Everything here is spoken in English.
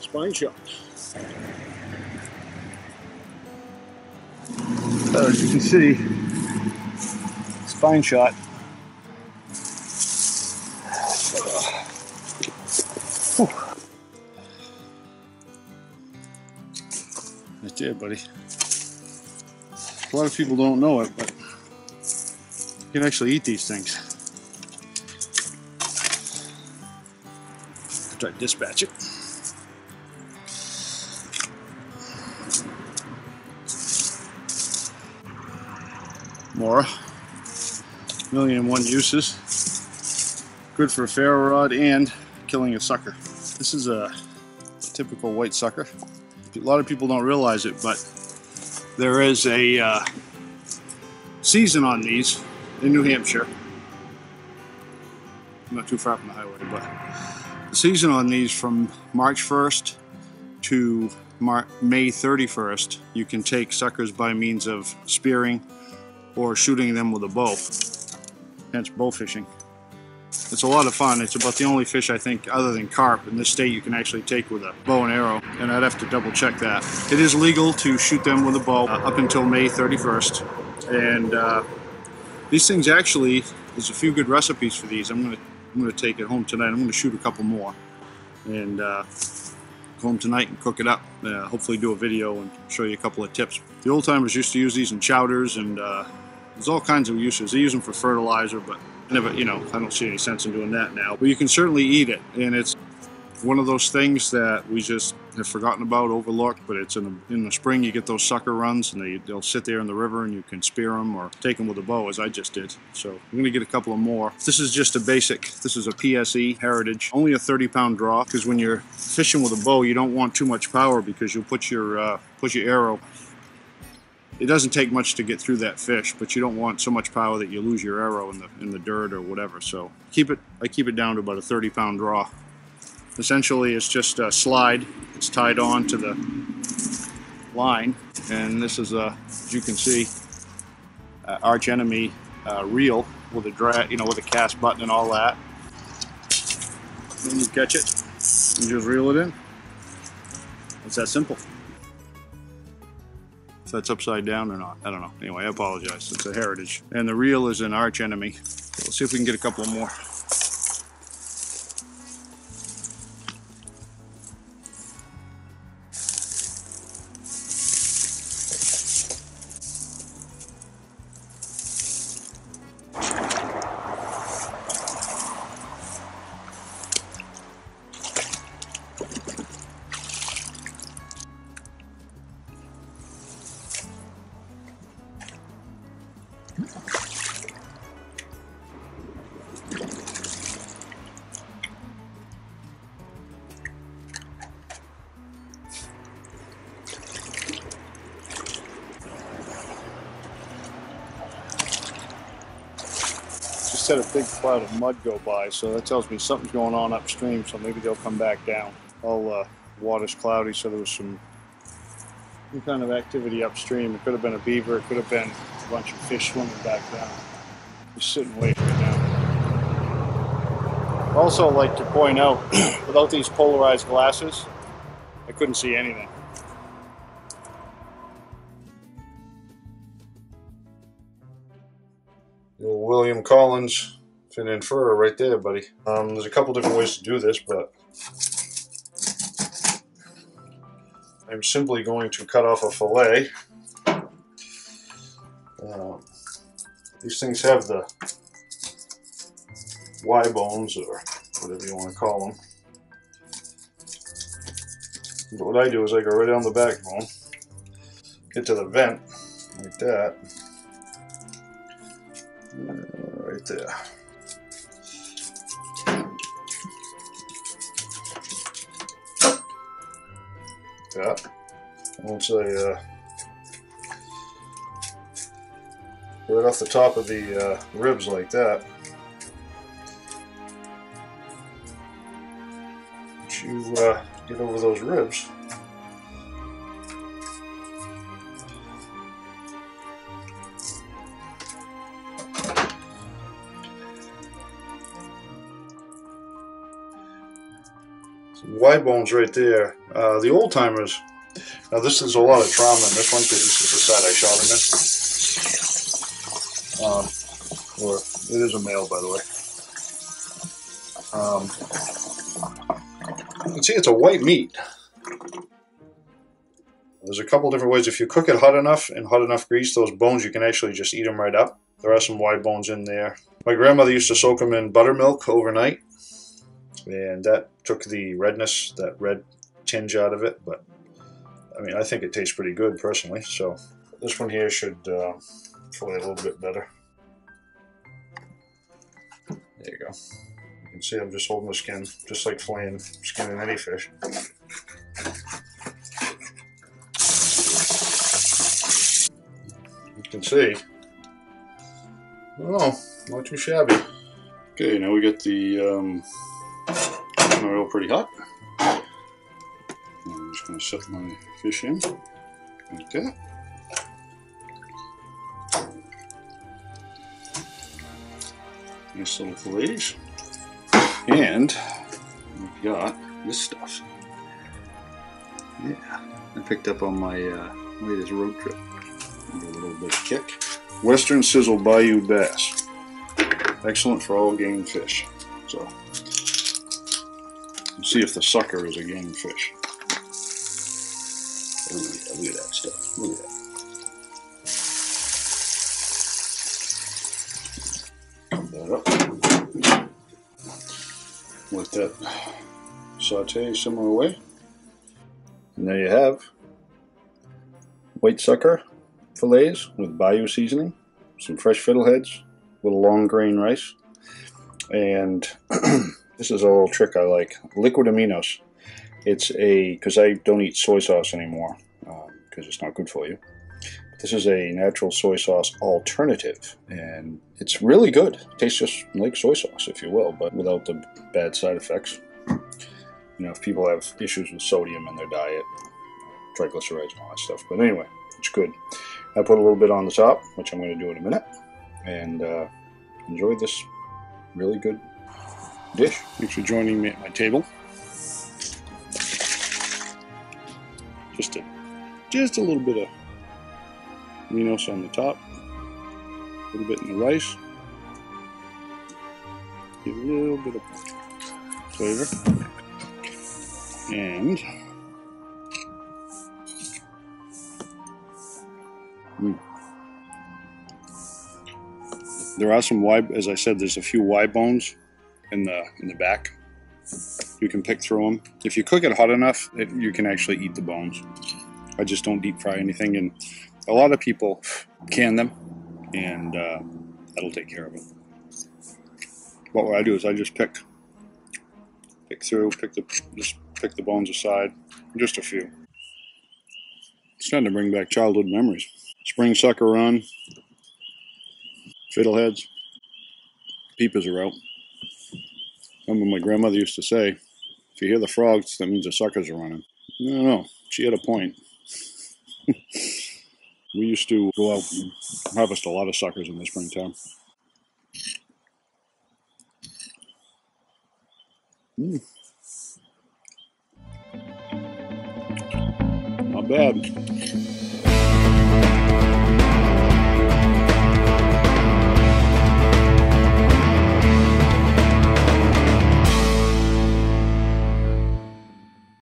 Spine shot. So uh, as you can see, spine shot. It did, buddy. A lot of people don't know it, but can actually eat these things. Try to dispatch it. Mora. Million and one uses. Good for a ferro rod and killing a sucker. This is a typical white sucker. A lot of people don't realize it, but there is a uh, season on these in New Hampshire. Not too far from the highway, but the season on these from March 1st to Mar May 31st, you can take suckers by means of spearing or shooting them with a bow. Hence bow fishing. It's a lot of fun. It's about the only fish I think other than carp in this state you can actually take with a bow and arrow and I'd have to double check that. It is legal to shoot them with a bow uh, up until May 31st and uh, these things actually, there's a few good recipes for these. I'm gonna, I'm gonna take it home tonight. I'm gonna shoot a couple more and uh, home tonight and cook it up. Uh, hopefully do a video and show you a couple of tips. The old timers used to use these in chowders and uh, there's all kinds of uses. They use them for fertilizer, but never, you know, I don't see any sense in doing that now. But you can certainly eat it, and it's one of those things that we just have forgotten about, overlooked. But it's in the, in the spring you get those sucker runs, and they they'll sit there in the river, and you can spear them or take them with a bow, as I just did. So I'm gonna get a couple of more. This is just a basic. This is a PSE Heritage, only a 30 pound draw. Because when you're fishing with a bow, you don't want too much power because you'll put your uh, put your arrow it doesn't take much to get through that fish, but you don't want so much power that you lose your arrow in the in the dirt or whatever. So keep it. I keep it down to about a 30 pound draw. Essentially, it's just a slide. It's tied on to the line, and this is a, as you can see, uh, arch enemy uh, reel with a drag, you know, with a cast button and all that. Then you catch it, and just reel it in. It's that simple. If that's upside down or not, I don't know. Anyway, I apologize. It's a heritage. And the reel is an arch enemy. We'll see if we can get a couple more. Had a big cloud of mud go by, so that tells me something's going on upstream, so maybe they'll come back down. All uh, water's cloudy, so there was some, some kind of activity upstream. It could have been a beaver, it could have been a bunch of fish swimming back down. Just sitting waiting right now. Also, like to point out, without these polarized glasses, I couldn't see anything. William Collins fin and fur right there, buddy. Um, there's a couple different ways to do this, but I'm simply going to cut off a fillet. Um, these things have the Y bones or whatever you want to call them. But what I do is I go right on the backbone, get to the vent like that, uh, right there. Yeah. Once I uh, right off the top of the uh, ribs like that. Once you uh, get over those ribs, Y bones right there. Uh, the old timers. Now this is a lot of trauma in this one because this is the side I shot him in. Um, or it is a male, by the way. Um, you can see it's a white meat. There's a couple different ways. If you cook it hot enough and hot enough grease, those bones, you can actually just eat them right up. There are some Y bones in there. My grandmother used to soak them in buttermilk overnight, and that took the redness, that red tinge out of it. But I mean, I think it tastes pretty good personally. So this one here should uh, a little bit better. There you go. You can see I'm just holding the skin, just like filleting skin in any fish. You can see. Oh, not too shabby. Okay, now we got the um, oil pretty hot. I'm just going to set my fish in like that. Nice little fillets. And we've got this stuff. Yeah, I picked up on my uh, latest road trip. Give a little bit of kick. Western Sizzle Bayou Bass. Excellent for all game fish. So, let's see if the sucker is a game fish. Oh, yeah, look at that stuff. Look at that. that up. Let that saute simmer away. And there you have white sucker fillets with bayou seasoning, some fresh fiddleheads, a little long grain rice, and this is a little trick I like. Liquid aminos. It's a because I don't eat soy sauce anymore because um, it's not good for you. This is a natural soy sauce alternative, and it's really good. It tastes just like soy sauce, if you will, but without the bad side effects. You know, if people have issues with sodium in their diet, triglycerides and all that stuff. But anyway, it's good. I put a little bit on the top, which I'm going to do in a minute, and uh, enjoy this really good dish. Thanks for joining me at my table. Just a, just a little bit of aminos on the top, a little bit in the rice, a little bit of flavor, and mm. there are some Y, as I said, there's a few Y bones in the in the back. You can pick through them. If you cook it hot enough, it, you can actually eat the bones. I just don't deep fry anything, and a lot of people can them, and uh, that'll take care of it. What I do is I just pick, pick through, pick the just pick the bones aside, just a few. It's starting to bring back childhood memories. Spring sucker run, fiddleheads, peepers are out. Remember my grandmother used to say, if you hear the frogs, that means the suckers are running. No, no, she had a point. We used to go out and harvest a lot of suckers in the springtime. Mm. Not bad.